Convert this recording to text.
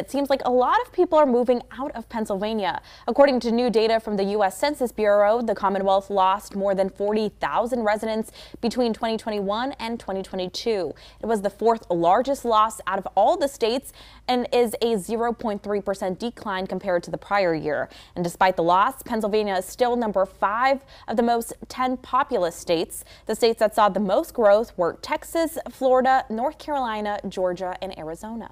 It seems like a lot of people are moving out of Pennsylvania. According to new data from the U.S. Census Bureau, the Commonwealth lost more than 40,000 residents between 2021 and 2022. It was the fourth largest loss out of all the states and is a 0.3% decline compared to the prior year. And despite the loss, Pennsylvania is still number five of the most 10 populous states. The states that saw the most growth were Texas, Florida, North Carolina, Georgia, and Arizona.